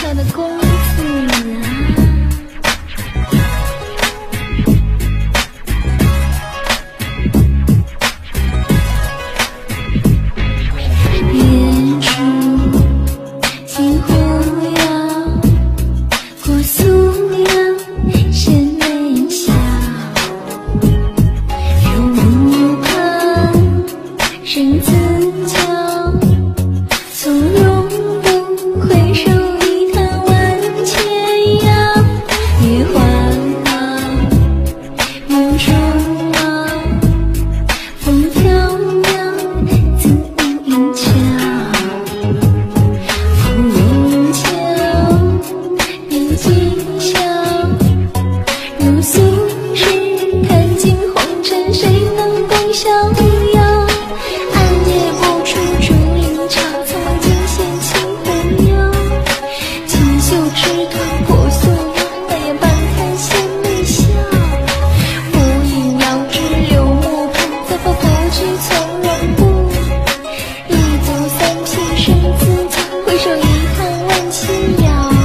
下的功夫了。夜烛惊胡，眉笑，身子。control 呀